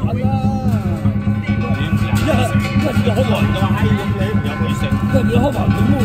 啊！一、一开完的话，你有美食，一开完怎么？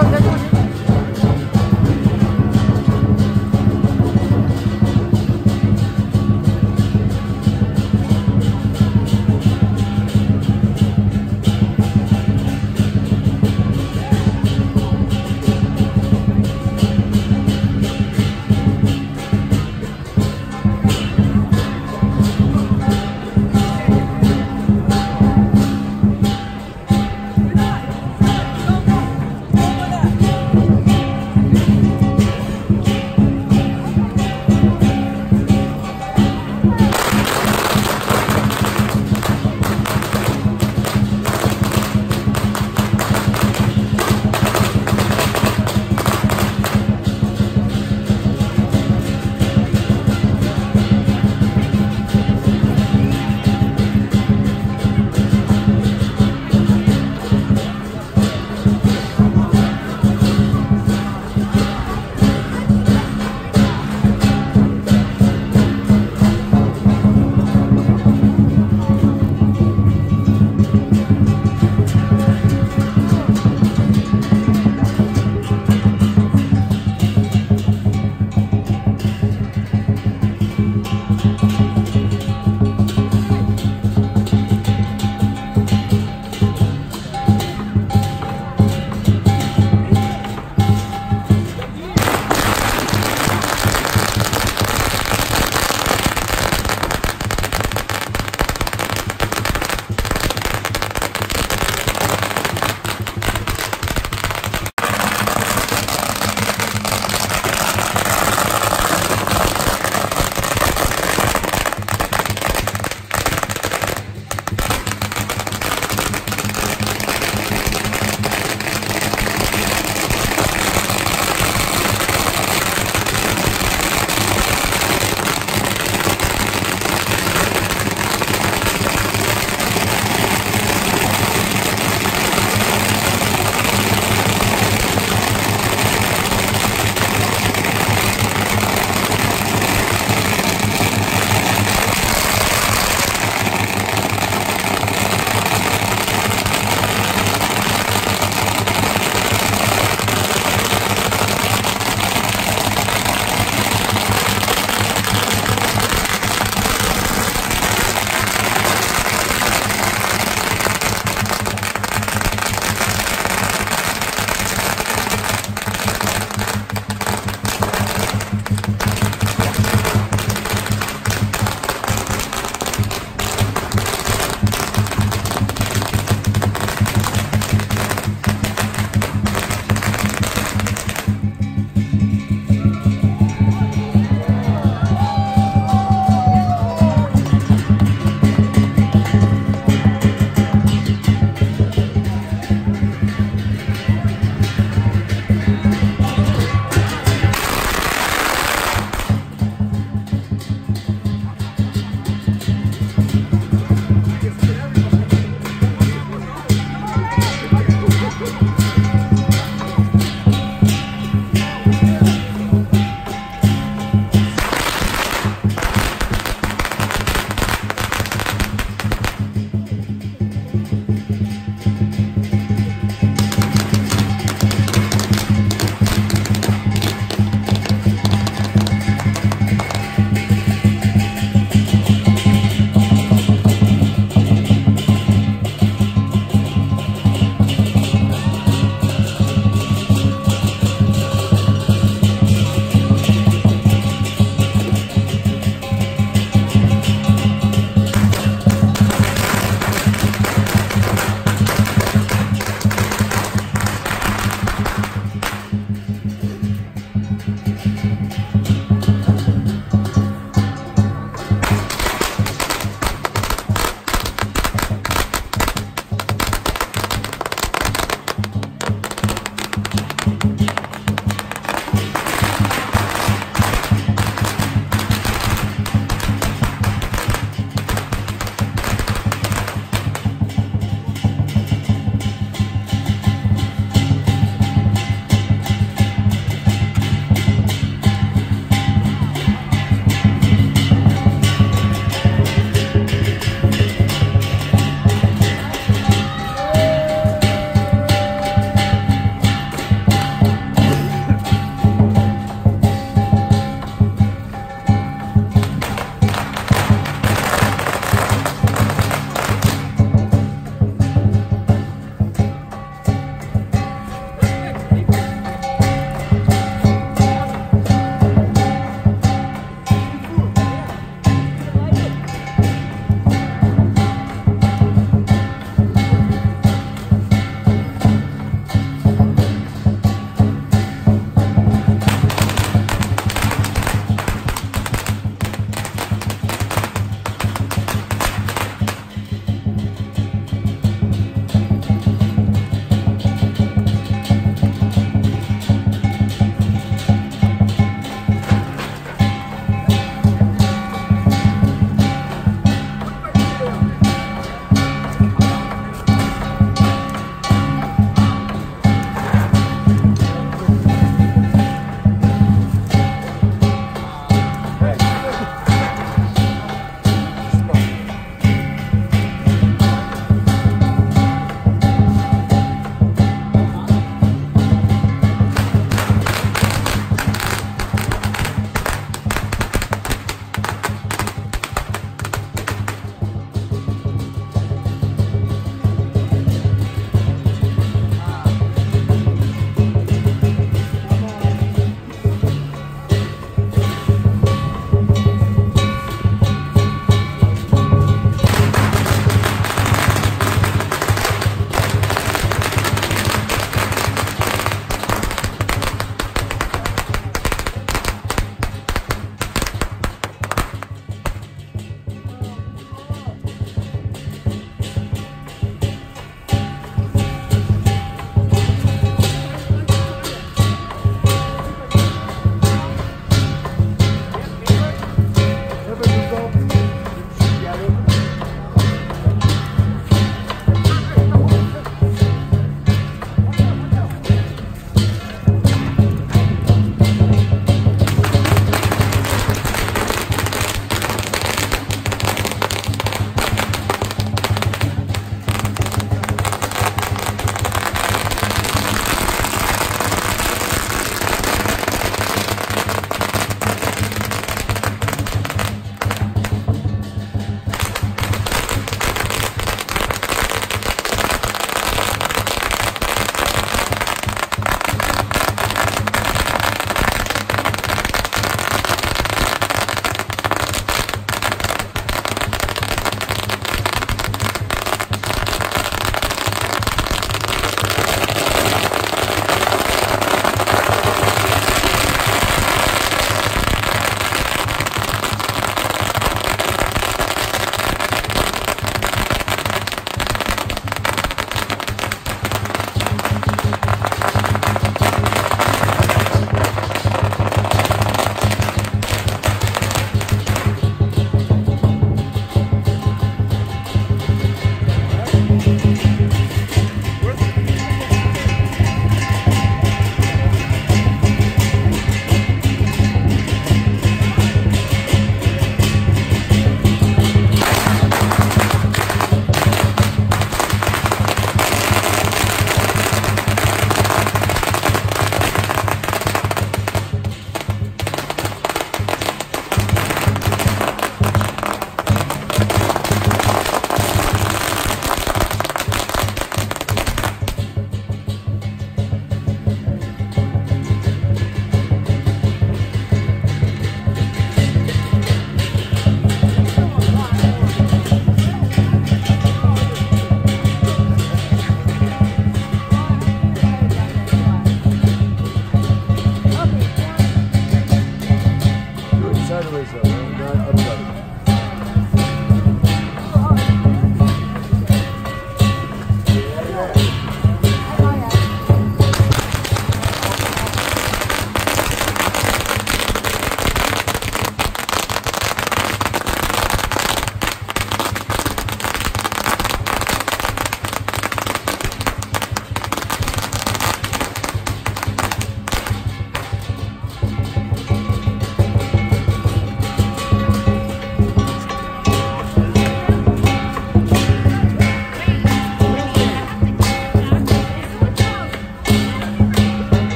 Вперед, вперед!